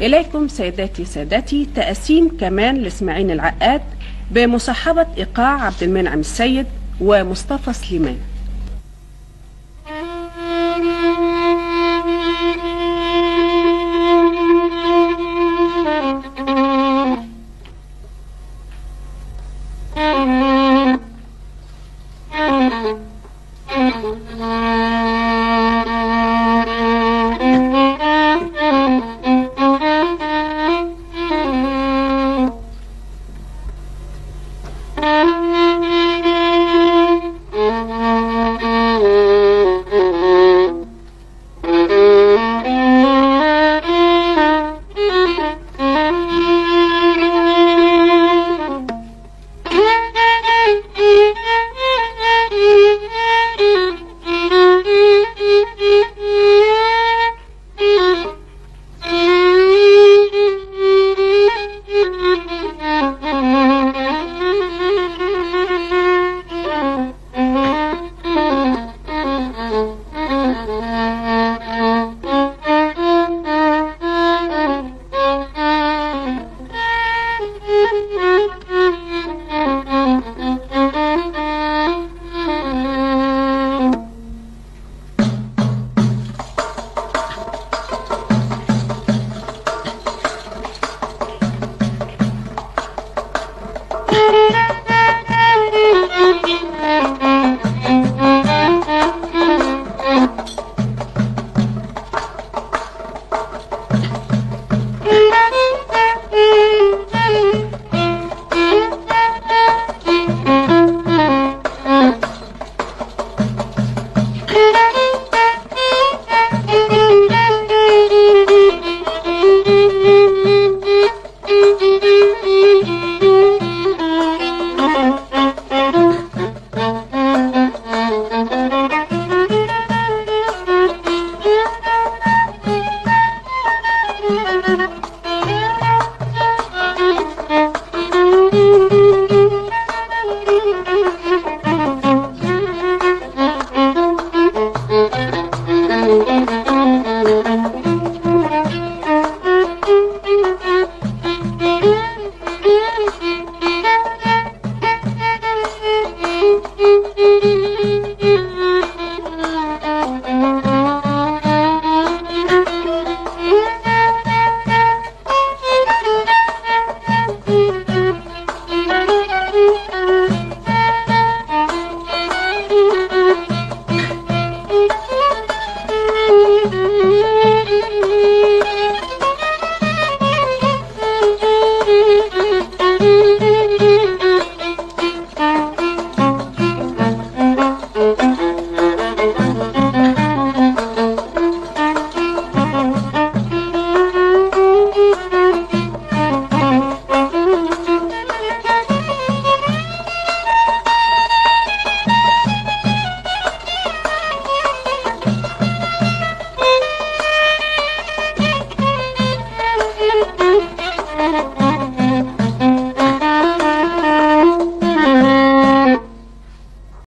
إليكم سيداتي سادتي تقاسيم كمان لإسماعيل العقاد بمصاحبة إيقاع عبد المنعم السيد ومصطفى سليمان. Música